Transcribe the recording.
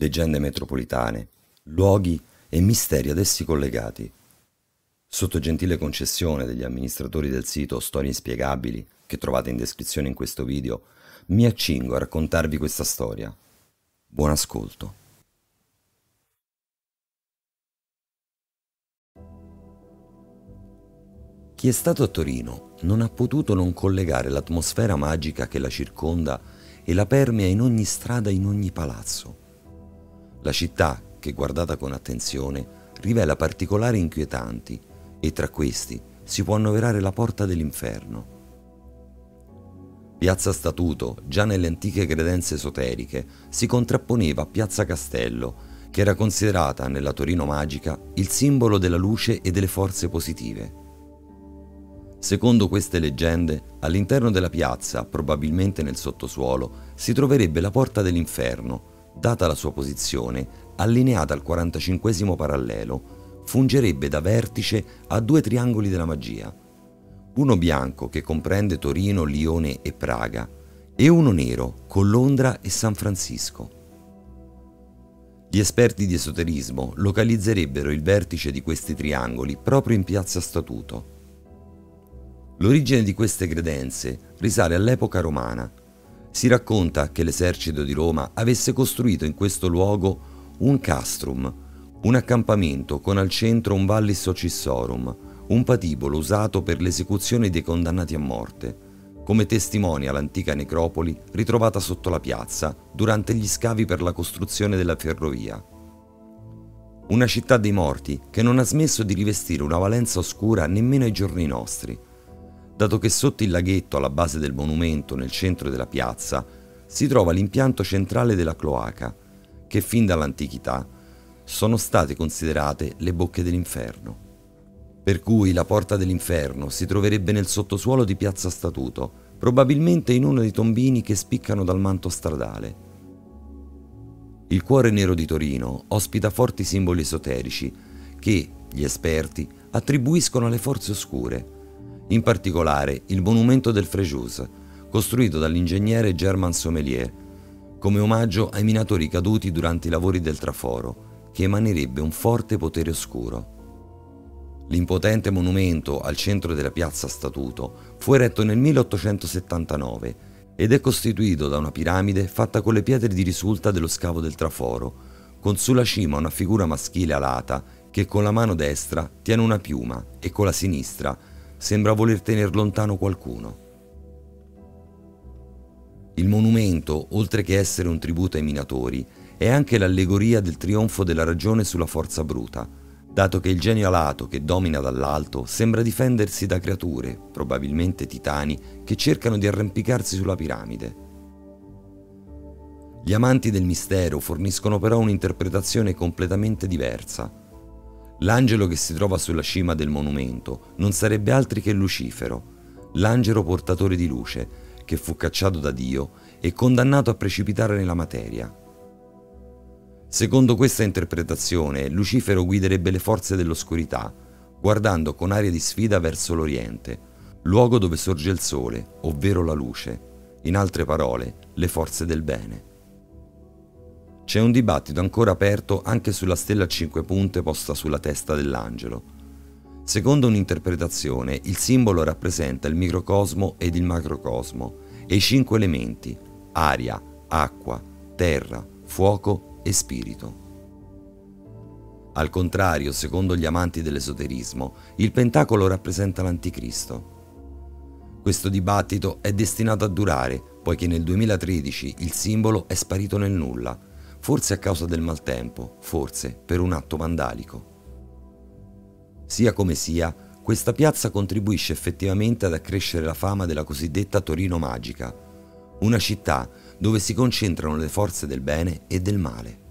leggende metropolitane, luoghi e misteri ad essi collegati. Sotto gentile concessione degli amministratori del sito Storie Inspiegabili, che trovate in descrizione in questo video, mi accingo a raccontarvi questa storia. Buon ascolto. Chi è stato a Torino non ha potuto non collegare l'atmosfera magica che la circonda e la permea in ogni strada in ogni palazzo. La città, che guardata con attenzione, rivela particolari inquietanti e tra questi si può annoverare la porta dell'inferno. Piazza Statuto, già nelle antiche credenze esoteriche, si contrapponeva a Piazza Castello, che era considerata nella Torino magica il simbolo della luce e delle forze positive. Secondo queste leggende, all'interno della piazza, probabilmente nel sottosuolo, si troverebbe la porta dell'inferno, data la sua posizione, allineata al 45 parallelo, fungerebbe da vertice a due triangoli della magia. Uno bianco che comprende Torino, Lione e Praga e uno nero con Londra e San Francisco. Gli esperti di esoterismo localizzerebbero il vertice di questi triangoli proprio in piazza Statuto. L'origine di queste credenze risale all'epoca romana, si racconta che l'esercito di Roma avesse costruito in questo luogo un castrum, un accampamento con al centro un vallis ocissorum, un patibolo usato per l'esecuzione dei condannati a morte, come testimonia l'antica necropoli ritrovata sotto la piazza durante gli scavi per la costruzione della ferrovia. Una città dei morti che non ha smesso di rivestire una valenza oscura nemmeno ai giorni nostri, dato che sotto il laghetto alla base del monumento nel centro della piazza si trova l'impianto centrale della cloaca, che fin dall'antichità sono state considerate le bocche dell'inferno. Per cui la porta dell'inferno si troverebbe nel sottosuolo di Piazza Statuto, probabilmente in uno dei tombini che spiccano dal manto stradale. Il cuore nero di Torino ospita forti simboli esoterici che, gli esperti, attribuiscono alle forze oscure, in particolare il monumento del Frejus, costruito dall'ingegnere German Sommelier, come omaggio ai minatori caduti durante i lavori del traforo, che emanerebbe un forte potere oscuro. L'impotente monumento al centro della piazza Statuto fu eretto nel 1879 ed è costituito da una piramide fatta con le pietre di risulta dello scavo del traforo, con sulla cima una figura maschile alata che con la mano destra tiene una piuma e con la sinistra sembra voler tenere lontano qualcuno. Il monumento, oltre che essere un tributo ai minatori, è anche l'allegoria del trionfo della ragione sulla forza bruta, dato che il genio alato che domina dall'alto sembra difendersi da creature, probabilmente titani, che cercano di arrampicarsi sulla piramide. Gli amanti del mistero forniscono però un'interpretazione completamente diversa, L'angelo che si trova sulla cima del monumento non sarebbe altri che Lucifero, l'angelo portatore di luce, che fu cacciato da Dio e condannato a precipitare nella materia. Secondo questa interpretazione, Lucifero guiderebbe le forze dell'oscurità, guardando con aria di sfida verso l'Oriente, luogo dove sorge il sole, ovvero la luce, in altre parole, le forze del bene. C'è un dibattito ancora aperto anche sulla stella a cinque punte posta sulla testa dell'angelo. Secondo un'interpretazione, il simbolo rappresenta il microcosmo ed il macrocosmo e i cinque elementi, aria, acqua, terra, fuoco e spirito. Al contrario, secondo gli amanti dell'esoterismo, il pentacolo rappresenta l'anticristo. Questo dibattito è destinato a durare, poiché nel 2013 il simbolo è sparito nel nulla forse a causa del maltempo, forse per un atto vandalico. Sia come sia, questa piazza contribuisce effettivamente ad accrescere la fama della cosiddetta Torino magica, una città dove si concentrano le forze del bene e del male.